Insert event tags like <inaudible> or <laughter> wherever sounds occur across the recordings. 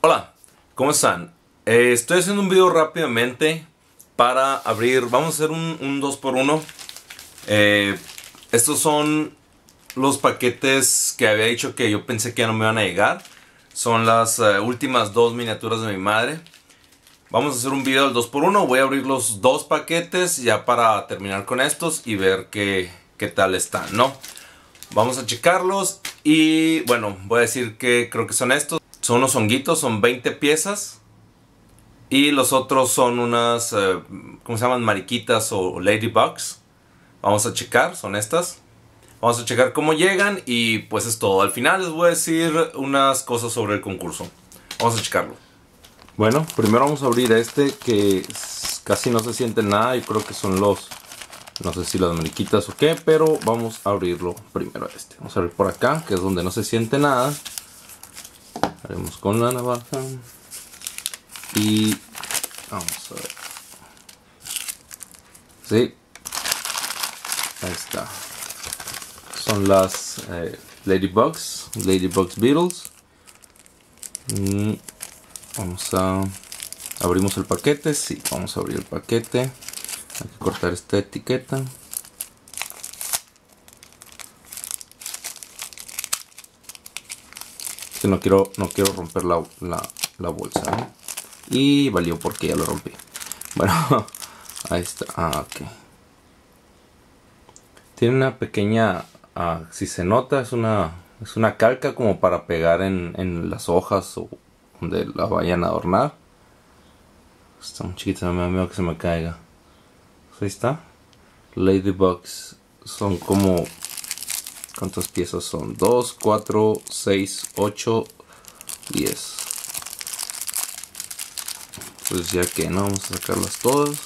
Hola, ¿cómo están? Eh, estoy haciendo un video rápidamente para abrir, vamos a hacer un 2x1. Eh, estos son los paquetes que había dicho que yo pensé que ya no me iban a llegar. Son las eh, últimas dos miniaturas de mi madre. Vamos a hacer un video del 2x1. Voy a abrir los dos paquetes ya para terminar con estos y ver qué, qué tal están, ¿no? Vamos a checarlos y bueno, voy a decir que creo que son estos. Son unos honguitos, son 20 piezas. Y los otros son unas, eh, ¿cómo se llaman? Mariquitas o ladybugs. Vamos a checar, son estas. Vamos a checar cómo llegan y pues es todo. Al final les voy a decir unas cosas sobre el concurso. Vamos a checarlo. Bueno, primero vamos a abrir este que casi no se siente nada. Yo creo que son los, no sé si las mariquitas o qué, pero vamos a abrirlo primero este. Vamos a abrir por acá, que es donde no se siente nada. Haremos con la navaja. Y vamos a ver. Sí. Ahí está. Son las eh, Ladybugs. Ladybugs Beetles. Mm, vamos a... Abrimos el paquete. Sí, vamos a abrir el paquete. Hay que cortar esta etiqueta. Que no quiero, no quiero romper la, la, bolsa. Y valió porque ya lo rompí. Bueno, <laughs> ahí está. Ah, ok. Tiene una pequeña, ah, si se nota, es una, es una calca como para pegar en, en las hojas o donde la vayan a adornar. Está muy chiquita, no me da miedo que se me caiga. Ahí está. Ladybugs son como... ¿Cuántas piezas son? 2, 4, 6, 8, 10 pues ya que no vamos a sacarlas todas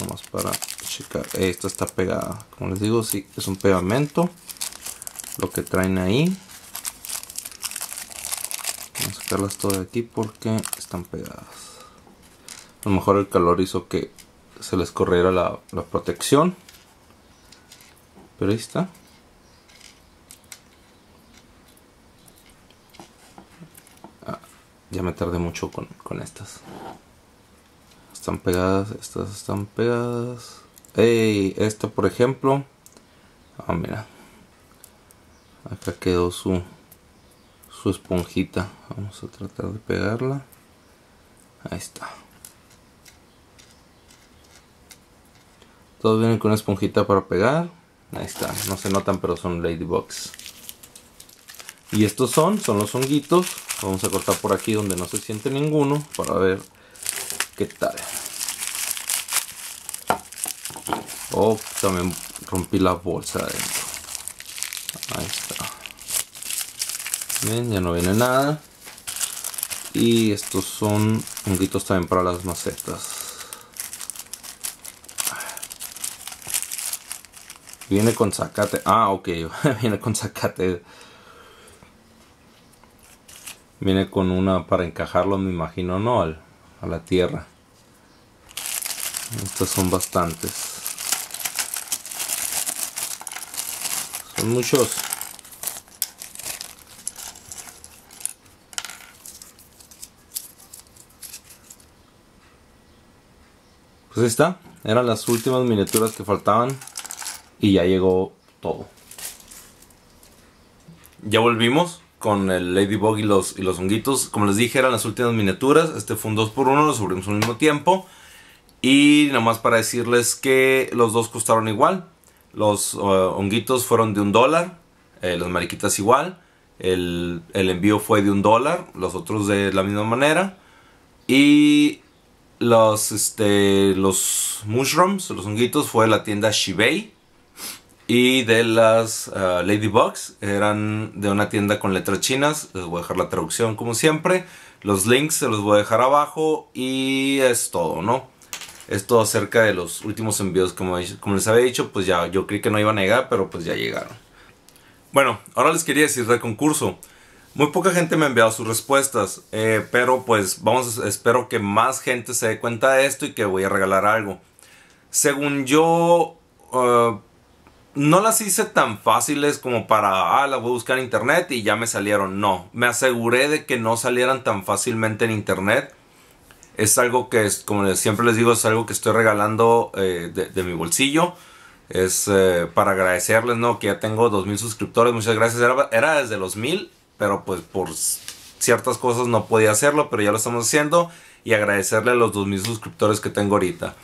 nomás para checar esta está pegada como les digo sí es un pegamento lo que traen ahí vamos a sacarlas todas de aquí porque están pegadas a lo mejor el calor hizo que se les corriera la, protección pero ahí está ah, ya me tardé mucho con, con estas están pegadas, estas están pegadas. Ey, esta por ejemplo. Ah, mira. Acá quedó su su esponjita. Vamos a tratar de pegarla. Ahí está. Todos vienen con una esponjita para pegar. Ahí está. No se notan, pero son ladybugs. Y estos son, son los honguitos. Vamos a cortar por aquí donde no se siente ninguno para ver qué tal. Oh, también rompí la bolsa adentro. Ahí está. Bien, ya no viene nada. Y estos son honguitos también para las macetas. Viene con zacate. Ah, ok. <laughs> Viene con zacate. Viene con una para encajarlo, me imagino, ¿no? a la tierra. Estos son bastantes. Son muchos. Pues ahí. Eran las últimas miniaturas que faltaban. Y ya llegó todo. Ya volvimos con el Ladybug y los, y los honguitos. Como les dije, eran las últimas miniaturas. Este fue un 2x1, los subimos al mismo tiempo. Y nomás para decirles que los dos costaron igual. Los uh, honguitos fueron de un dólar, eh, las mariquitas igual. El, envío fue de un dólar, los otros de la misma manera. Y los, este, los mushrooms, los honguitos, fue la tienda Shibei. Y de las uh, Ladybugs eran de una tienda con letras chinas. Les voy a dejar la traducción como siempre. Los links se los voy a dejar abajo. Y es todo, ¿no? esto acerca de los últimos envíos, como, les había dicho, pues ya yo creí que no iban a llegar, pero pues ya llegaron. Bueno, ahora les quería decir del concurso. Muy poca gente me ha enviado sus respuestas, eh, pero pues vamos, espero que más gente se dé cuenta de esto y que voy a regalar algo. Según yo, uh, no las hice tan fáciles como para, ah, la voy a buscar en internet y ya me salieron. No, me aseguré de que no salieran tan fácilmente en internet. Es algo que, es, como siempre les digo, es algo que estoy regalando eh, de, mi bolsillo. Es eh, para agradecerles, ¿no? Que ya tengo 2.000 suscriptores. Muchas gracias. Era, era desde los 1.000, pero pues por ciertas cosas no podía hacerlo, pero ya lo estamos haciendo. Y agradecerle a los 2.000 suscriptores que tengo ahorita.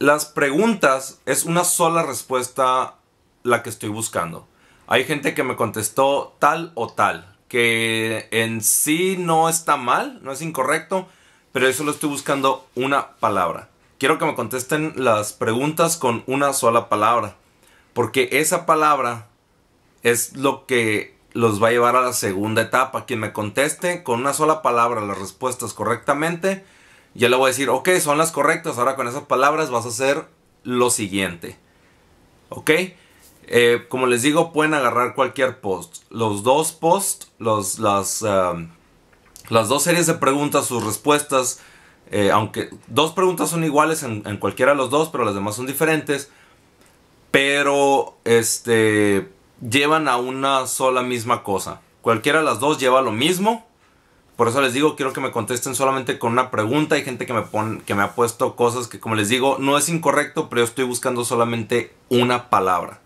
Las preguntas es una sola respuesta la que estoy buscando. Hay gente que me contestó tal o tal, que en sí no está mal, no es incorrecto, pero yo solo estoy buscando una palabra. Quiero que me contesten las preguntas con una sola palabra, porque esa palabra es lo que los va a llevar a la segunda etapa. Quien me conteste con una sola palabra las respuestas correctamente, ya le voy a decir, ok, son las correctas. Ahora con esas palabras vas a hacer lo siguiente. ¿Ok? Eh, como les digo, pueden agarrar cualquier post. Los dos posts, los, las, um, las dos series de preguntas, sus respuestas, eh, aunque dos preguntas son iguales en, en, cualquiera de los dos, pero las demás son diferentes. Pero, este, llevan a una sola misma cosa. Cualquiera de las dos lleva lo mismo. Por eso les digo, quiero que me contesten solamente con una pregunta. Hay gente que me, pone, que me ha puesto cosas que, como les digo, no es incorrecto, pero yo estoy buscando solamente una palabra.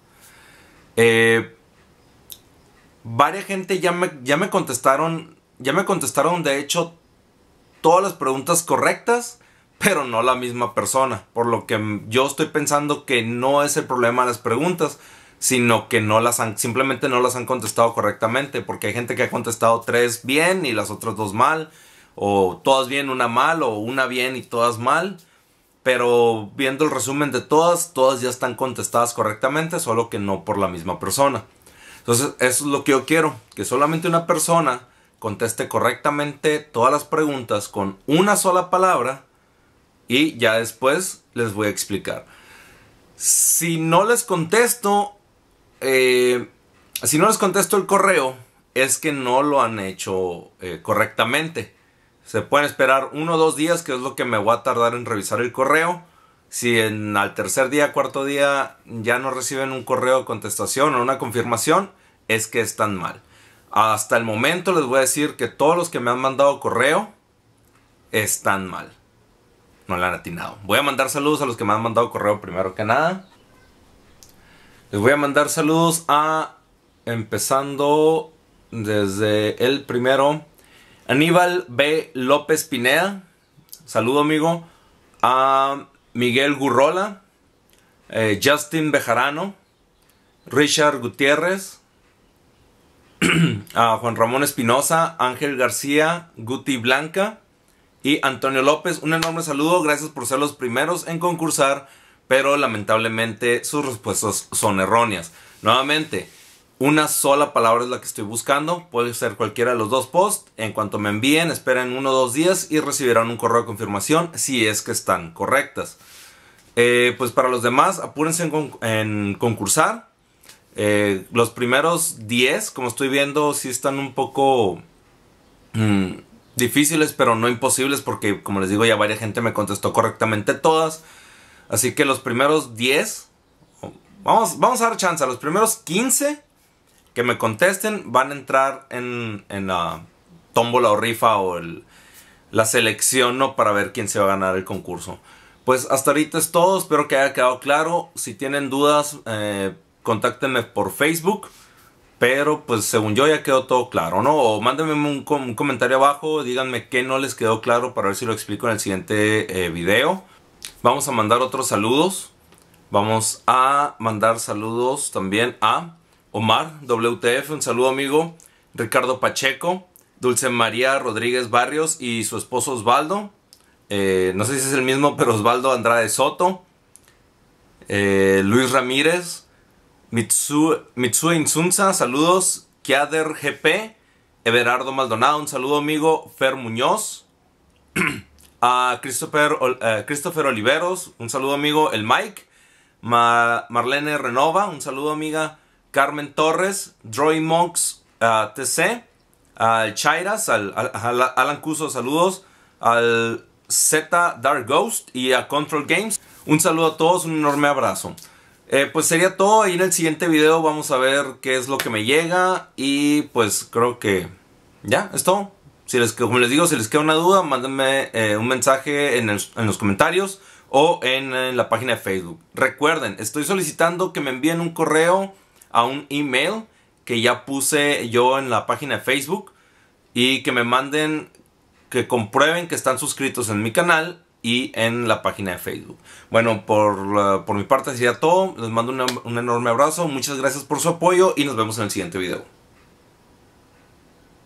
Eh, varias gente ya me, ya me contestaron, ya me contestaron de hecho todas las preguntas correctas, pero no la misma persona. Por lo que yo estoy pensando que no es el problema de las preguntas, sino que no las han, simplemente no las han contestado correctamente, porque hay gente que ha contestado tres bien y las otras dos mal, o todas bien, una mal, o una bien y todas mal, pero viendo el resumen de todas, todas ya están contestadas correctamente, solo que no por la misma persona. Entonces, eso es lo que yo quiero, que solamente una persona conteste correctamente todas las preguntas con una sola palabra y ya después les voy a explicar. Si no les contesto, eh, si no les contesto el correo, es que no lo han hecho eh, correctamente. Se pueden esperar uno o dos días, que es lo que me voy a tardar en revisar el correo. Si en al tercer día, cuarto día ya no reciben un correo de contestación o una confirmación, es que están mal. Hasta el momento les voy a decir que todos los que me han mandado correo están mal. No le han atinado. Voy a mandar saludos a los que me han mandado correo primero que nada. Les voy a mandar saludos a, empezando desde el primero, Aníbal B. López Pineda. Saludo amigo. A Miguel Gurrola. Eh, Justin Bejarano. Richard Gutiérrez. <clears throat> a Juan Ramón Espinosa. Ángel García. Guti Blanca. Y Antonio López. Un enorme saludo. Gracias por ser los primeros en concursar pero lamentablemente sus respuestas son erróneas. Nuevamente, una sola palabra es la que estoy buscando. Puede ser cualquiera de los dos posts. En cuanto me envíen, esperen uno o dos días y recibirán un correo de confirmación si es que están correctas. Eh, pues para los demás, apúrense en, concursar. Eh, los primeros 10, como estoy viendo, sí están un poco mm, difíciles, pero no imposibles porque, como les digo, ya varias gente me contestó correctamente todas. Así que los primeros 10, vamos, vamos a dar chance, los primeros 15 que me contesten van a entrar en, la tómbola o rifa o la selección ¿no? para ver quién se va a ganar el concurso. Pues hasta ahorita es todo, espero que haya quedado claro. Si tienen dudas, eh, contáctenme por Facebook. Pero pues según yo ya quedó todo claro, ¿no? O mándenme un, comentario abajo, díganme qué no les quedó claro para ver si lo explico en el siguiente eh, video. Vamos a mandar otros saludos. Vamos a mandar saludos también a Omar WTF, un saludo amigo. Ricardo Pacheco, Dulce María Rodríguez Barrios y su esposo Osvaldo. Eh, no sé si es el mismo, pero Osvaldo Andrade Soto. Eh, Luis Ramírez. Mitsu, Mitsu Insunza, saludos. Kiader GP. Everardo Maldonado, un saludo amigo. Fer Muñoz. <clears throat> a Christopher, eh, Christopher Oliveros, un saludo amigo, el Mike, Marlene Renova, un saludo amiga, Carmen Torres, Droy Monks TC, al Chairas, al, Alan Cuso, saludos, al Z Dark Ghost y a Control Games. Un saludo a todos, un enorme abrazo. Eh, pues sería todo. Ahí en el siguiente video vamos a ver qué es lo que me llega. Y pues creo que ya, es todo. Si les, como les digo, si les queda una duda, mándenme eh, un mensaje en, en, los comentarios o en, la página de Facebook. Recuerden, estoy solicitando que me envíen un correo a un email que ya puse yo en la página de Facebook y que me manden, que comprueben que están suscritos en mi canal y en la página de Facebook. Bueno, por, por mi parte sería todo. Les mando un enorme abrazo. Muchas gracias por su apoyo y nos vemos en el siguiente video.